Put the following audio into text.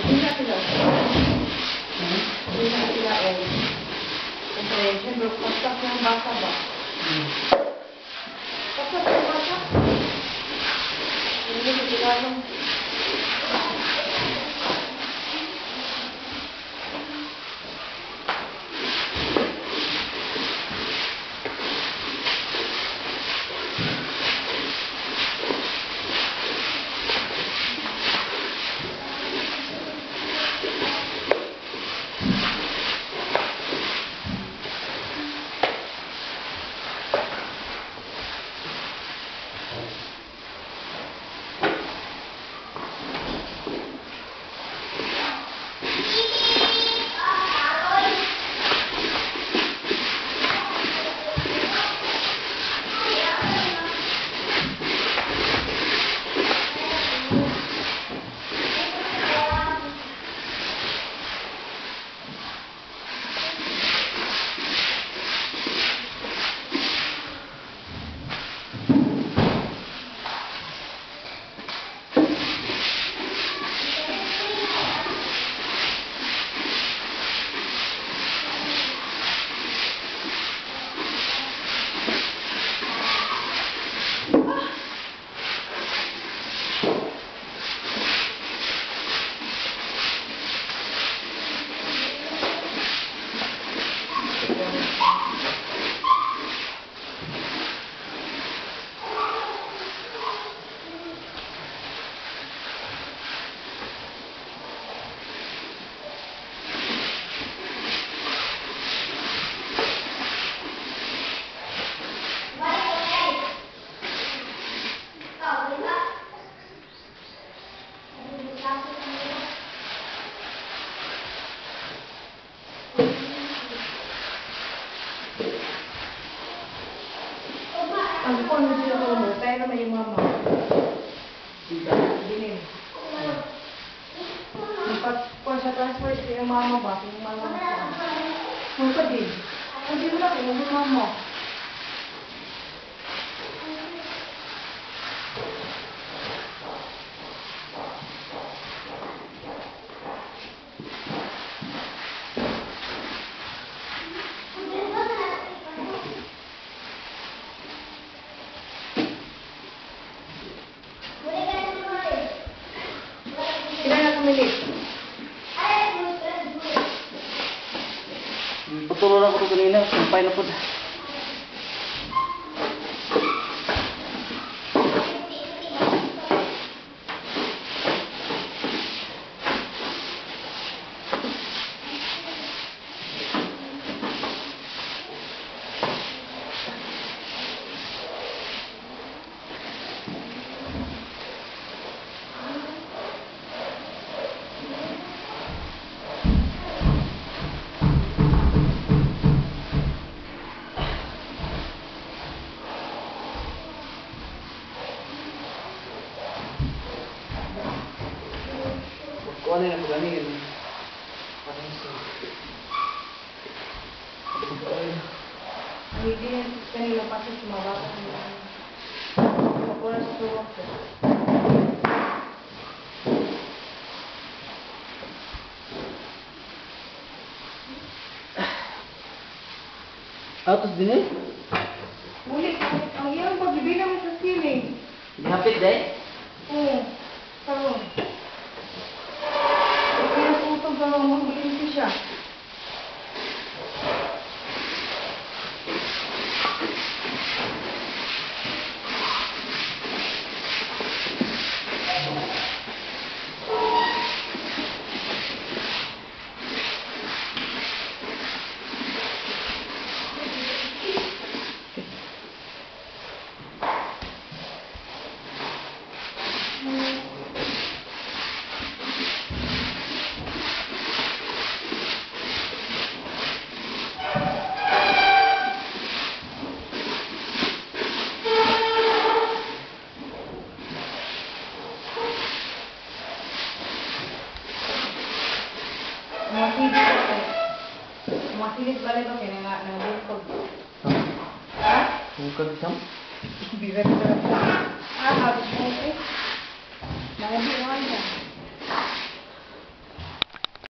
Tidak, tidak. Tidak, tidak, ya. Saya cenderung kotak yang basah, Pak. Kotak yang basah. Ini di dalam. Mo siya ko mo, pero may mama. Sita. Dinim. Pag kung sa transfer yung mama ba, yung mama siya. Kung ka din. Kung di mo na kung mama mo. Sila na kumili. Patuloy ako ito kanina. Sampay na po. Kung ano yung ganin. Parang sa... Ang hindi yan kanila pati sumabata nila. Kapura sa tuwag ko. Autos din eh. Ulit, ang iyong pag-ibig naman sa ceiling. Dahil. Oo. Mwakilit ko. Mwakilit balik ko kaya nga nabukog. Ha? Bukog siyam? Bigat ko. Ah, habis mo eh. Nangabi naman yan.